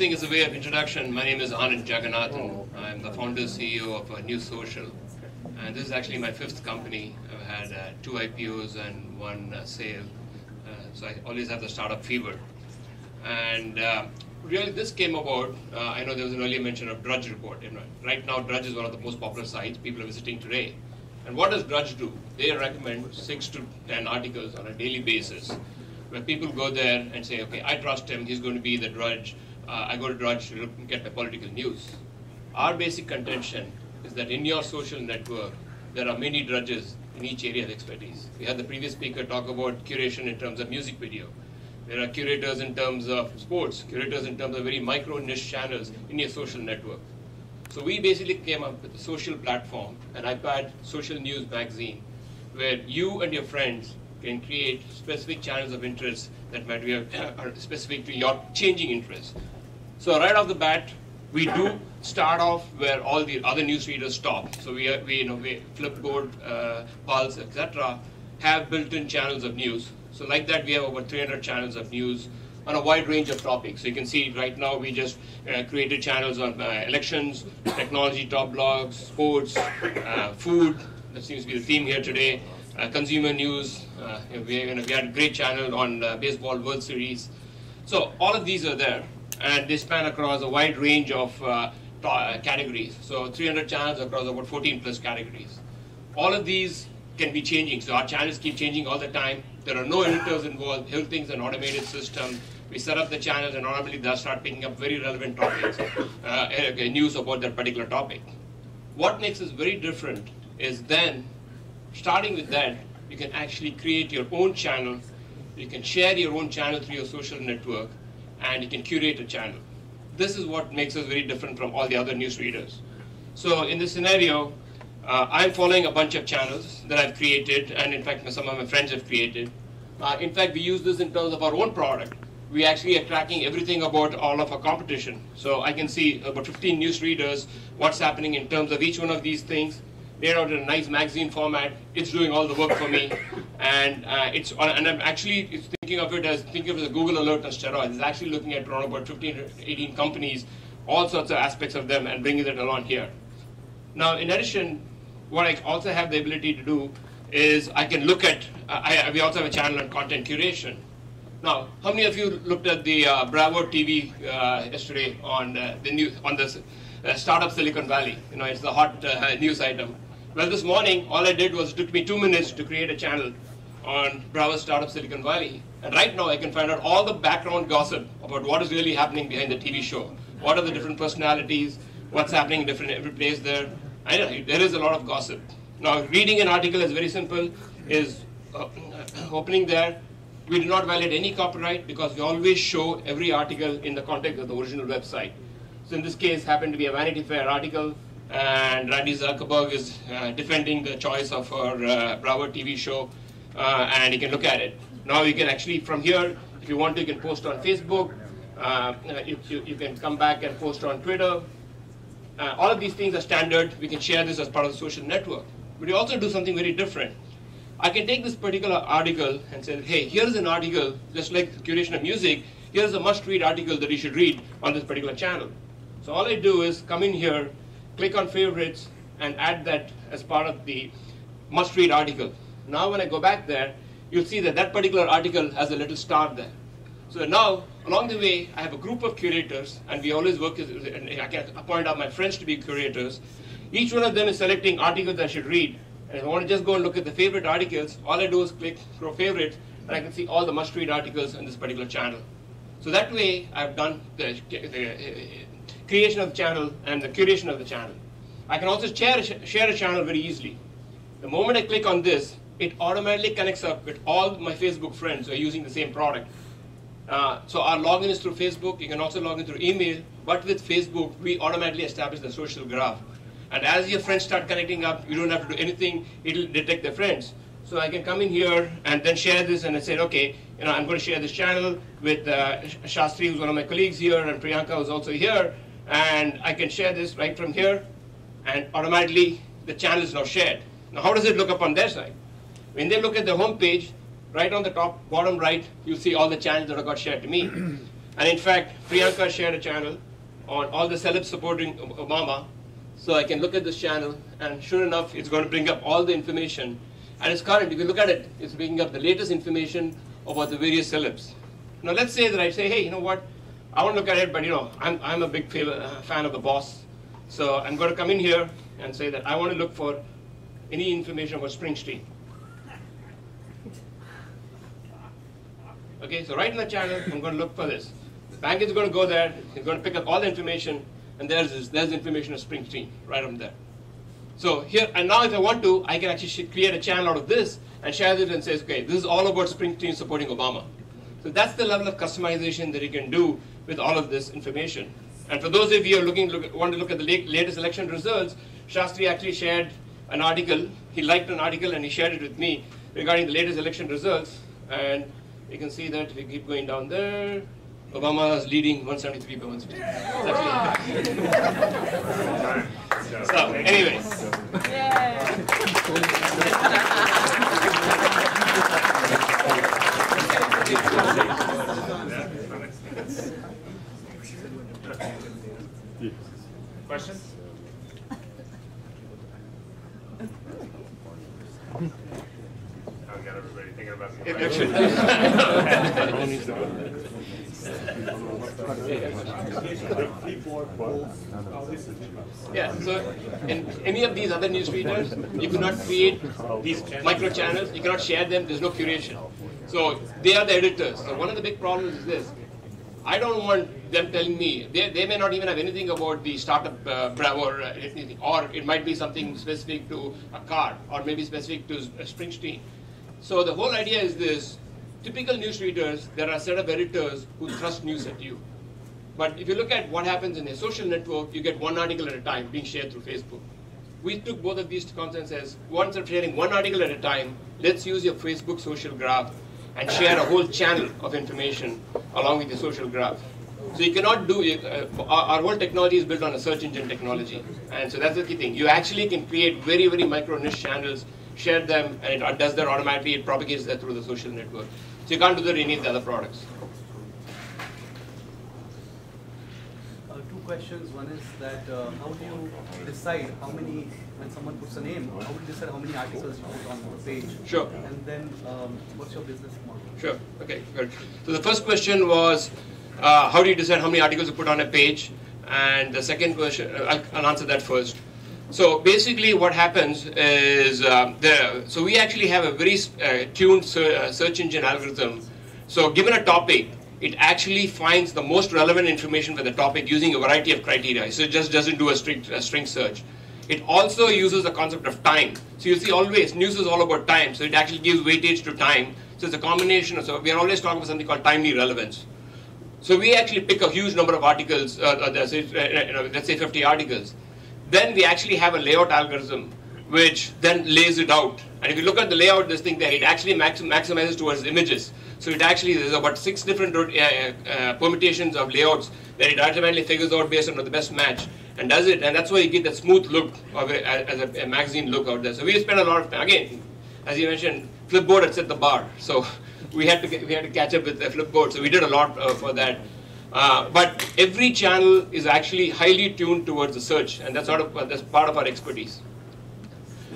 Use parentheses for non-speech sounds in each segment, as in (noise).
thing as a way of introduction, my name is Anand Jagannathan. I'm the founder CEO of uh, NewzSocial. And this is actually my fifth company. I've had uh, two IPOs and one uh, sale. Uh, so I always have the startup fever. And uh, really, this came about. Uh, I know there was an earlier mention of Drudge Report. You know, right now, Drudge is one of the most popular sites people are visiting today. And what does Drudge do? They recommend six to ten articles on a daily basis, where people go there and say, "Okay, I trust him. He's going to be the Drudge. Uh, I go to Drudge to look- get my political news." Our basic contention is that in your social network, there are many drudges in each area of expertise. We had the previous speaker talk about curation in terms of music video. There are curators in terms of sports, curators in terms of very micro niche channels in your social network. So we basically came up with a social platform, an iPad social news magazine, where you and your friends can create specific channels of interest that might be (coughs) specific to your changing interests. So right off the bat, we do start off where all the other newsreaders stop. So we, we you know, we Flipboard, uh, Pulse, etc., have built-in channels of news. So like that, we have over 300 channels of news on a wide range of topics. So you can see right now we just uh, created channels on uh, elections, technology, top blogs, sports, uh, food. That seems to be the theme here today. Uh, consumer news. Uh, we, you know, we had a great channel on uh, baseball World Series. So all of these are there, and they span across a wide range of uh, categories. So 300 channels across about 14 plus categories. All of these can be changing. So our channels keep changing all the time. There are no editors involved. Everything's an automated system. We set up the channels and automatically they'll start picking up very relevant topics, uh, uh, news about that particular topic. What makes us very different is then, starting with that, you can actually create your own channel. You can share your own channel through your social network, and you can curate a channel. This is what makes us very different from all the other news readers. So in this scenario, uh, I'm following a bunch of channels that I've created, and in fact, some of my friends have created. Uh, in fact, we use this in terms of our own product. We actually are tracking everything about all of our competition. So I can see about 15 news readers, what's happening in terms of each one of these things. They're out in a nice magazine format. It's doing all the work for me, and uh, it's and I'm actually thinking of it as thinking of it as a Google Alert on steroids. It's actually looking at around about 15, 18 companies, all sorts of aspects of them, and bringing it along here. Now, in addition, what I also have the ability to do is I can look at, I, I- we also have a channel on content curation. Now, how many of you looked at the uh, Bravo TV uh, yesterday on uh, the new, on this uh, startup Silicon Valley? You know, it's the hot uh, news item. Well, this morning, all I did was it took me two minutes to create a channel on Bravo Startup Silicon Valley. And right now, I can find out all the background gossip about what is really happening behind the TV show. What are the different personalities? What's happening in different every place there? I know there is a lot of gossip. Now, reading an article is very simple. Is uh, (clears throat) opening there. We do not violate any copyright because we always show every article in the context of the original website. So in this case, happened to be a Vanity Fair article, and Randy Zuckerberg is uh, defending the choice of our uh, Bravo TV show, uh, and you can look at it. Now you can actually, from here, if you want to, you can post on Facebook. You, you, you can come back and post on Twitter. Uh, all of these things are standard. We can share this as part of the social network. But we also do something very different. I can take this particular article and say, hey, here's an article, just like curation of music, here's a must-read article that you should read on this particular channel. So all I do is come in here, click on favorites, and add that as part of the must-read article. Now when I go back there, you'll see that that particular article has a little star there. So now, along the way, I have a group of curators, and we always work, as, and I can appoint out my friends to be curators. Each one of them is selecting articles I should read. And if I want to just go and look at the favorite articles, all I do is click through favorites, and I can see all the must-read articles in this particular channel. So that way, I've done the, the creation of the channel and the curation of the channel. I can also share share a channel very easily. The moment I click on this, it automatically connects up with all my Facebook friends who are using the same product. Uh, so our login is through Facebook. You can also log in through email. But with Facebook, we automatically establish the social graph. And as your friends start connecting up, you don't have to do anything. It'll detect their friends. So I can come in here and then share this and I said, okay, you know, I'm going to share this channel with uh, Shastri, who's one of my colleagues here, and Priyanka, who's also here. And I can share this right from here, and automatically the channel is now shared. Now, how does it look up on their side? When they look at the home page, right on the top, bottom right, you'll see all the channels that have got shared to me. (clears throat) And in fact, Priyanka shared a channel on all the celebs supporting Obama. So I can look at this channel, and sure enough, it's going to bring up all the information. And it's current. If you look at it, it's bringing up the latest information about the various celebs. Now let's say that I say, hey, you know what? I won't look at it, but you know, I'm, I'm a big uh, fan of the boss. So I'm going to come in here and say that I want to look for any information about Springsteen. Okay, so right in the channel, I'm going to look for this. The bank is going to go there, he's going to pick up all the information, and there's this, there's information of Springsteen right up there. So here, and now if I want to, I can actually create a channel out of this and share it and say, okay, this is all about Springsteen supporting Obama. So that's the level of customization that you can do with all of this information. And for those of you who looking, look, want to look at the latest election results, Shastri actually shared an article. He liked an article and he shared it with me regarding the latest election results. And you can see that if we keep going down there, Obama is leading 173 by 150. (laughs) so, the yeah, so in any of these other news feeders, you cannot create these micro channels, you cannot share them, there's no curation. So they are the editors. So one of the big problems is this. I don't want them telling me, they, they may not even have anything about the startup uh, or anything, or it might be something specific to a car, or maybe specific to a Springsteen. So the whole idea is this, typical news readers, there are a set of editors who thrust news at you. But if you look at what happens in a social network, you get one article at a time being shared through Facebook. We took both of these concepts as once of sharing one article at a time, let's use your Facebook social graph and share a whole channel of information along with the social graph. So you cannot do, uh, our, our whole technology is built on a search engine technology. And so that's the key thing. You actually can create very, very micro niche channels share them, and it does that automatically. It propagates that through the social network. So you can't do that in any of the other products. Uh, two questions. One is that uh, how do you decide how many, when someone puts a name, how do you decide how many articles you put on the page? Sure. And then um, what's your business model? Sure. Okay, good. So the first question was, uh, how do you decide how many articles you put on a page? And the second question, uh, I'll, I'll answer that first. So basically what happens is, um, the, so we actually have a very uh, tuned uh, search engine algorithm. So given a topic, it actually finds the most relevant information for the topic using a variety of criteria. So it just doesn't do a strict a string search. It also uses the concept of time. So you see always, news is all about time. So it actually gives weightage to time. So it's a combination of, so we are always talking about something called timely relevance. So we actually pick a huge number of articles, uh, uh, let's say 50 articles. Then we actually have a layout algorithm which then lays it out. And if you look at the layout, this thing there, it actually max maximizes towards images. So it actually, there's about six different uh, uh, permutations of layouts that it automatically figures out based on the best match and does it. And that's why you get that smooth look of a, as a, a, magazine look out there. So we spend a lot of time, again, as you mentioned, Flipboard had set the bar. So (laughs) we had to, we had to catch up with the Flipboard. So we did a lot uh, for that. Uh, but every channel is actually highly tuned towards the search, and that's, sort of, uh, that's part of our expertise.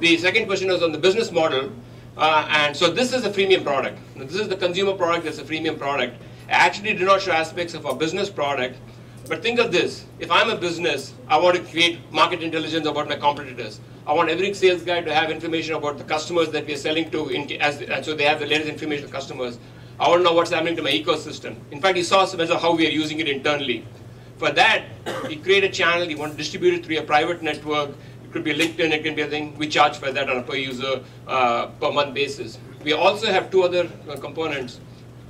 The second question was on the business model. Uh, and so this is a freemium product. This is the consumer product that's a freemium product. I actually do not show aspects of our business product. But think of this. If I'm a business, I want to create market intelligence about my competitors. I want every sales guy to have information about the customers that we are selling to, in, as, so they have the latest information of customers. I want to know what's happening to my ecosystem. In fact, you saw some of how we are using it internally. For that, you create a channel, you want to distribute it through a private network. It could be LinkedIn, it can be a thing. We charge for that on a per user, uh, per month basis. We also have two other uh, components.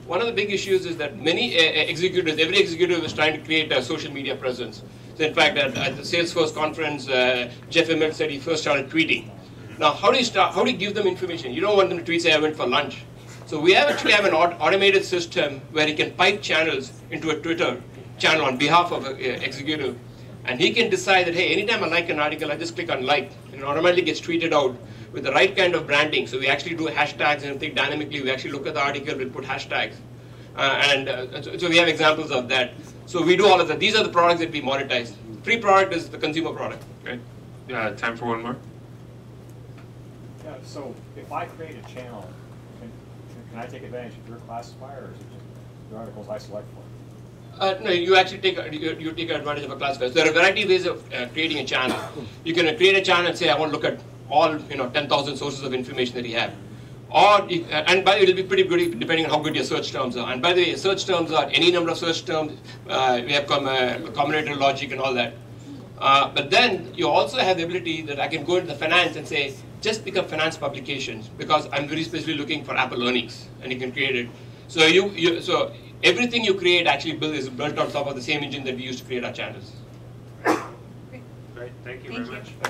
One of the big issues is that many uh executives, every executive is trying to create a social media presence. So in fact, at, at the Salesforce conference, uh, Jeff Immelt said he first started tweeting. Now, how do you start? How do you give them information? You don't want them to tweet, say, I went for lunch. So we actually have an automated system where he can pipe channels into a Twitter channel on behalf of an executive. And he can decide that, hey, anytime I like an article, I just click on like, and it automatically gets tweeted out with the right kind of branding. So we actually do hashtags and think dynamically. We actually look at the article, we put hashtags. Uh, and uh, so we have examples of that. So we do all of that. These are the products that we monetize. Free product is the consumer product. Okay. Uh, time for one more. Yeah, so if I create a channel, can, can I take advantage of your classifier, or is it just the articles I select for? Uh, no, you actually take you, you take advantage of a classifier. So there are a variety of ways of uh, creating a channel. You can create a channel and say, I want to look at all you know 10,000 sources of information that you have. Or you, uh, and by the way, it'll be pretty good depending on how good your search terms are. And by the way, search terms are any number of search terms. Uh, we have com- uh, combinatorial logic and all that. Uh, but then you also have the ability that I can go into the finance and say, just pick up finance publications because I'm very specifically looking for Apple earnings, and you can create it. So you, you so everything you create actually build, is built on top of the same engine that we use to create our channels. Great. Thank you Thank very you. much.